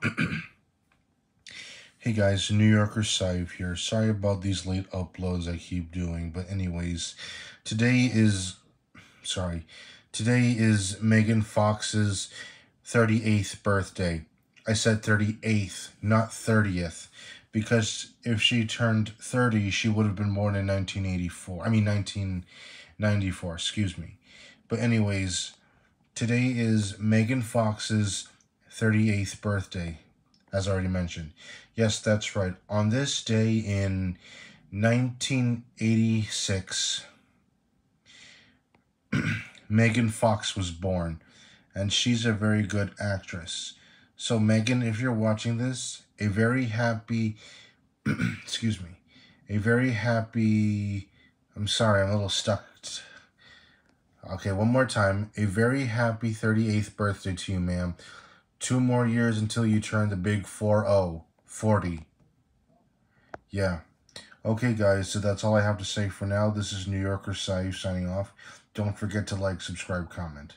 hey guys, New Yorker Saif here. Sorry about these late uploads I keep doing, but anyways, today is, sorry, today is Megan Fox's 38th birthday. I said 38th, not 30th, because if she turned 30, she would have been born in 1984. I mean, 1994, excuse me. But anyways, today is Megan Fox's 38th birthday, as already mentioned. Yes, that's right. On this day in 1986, Megan Fox was born, and she's a very good actress. So, Megan, if you're watching this, a very happy, excuse me, a very happy, I'm sorry, I'm a little stuck. Okay, one more time. A very happy 38th birthday to you, ma'am. Two more years until you turn the big 4-0, 40. Yeah. Okay, guys, so that's all I have to say for now. This is New Yorker Saif signing off. Don't forget to like, subscribe, comment.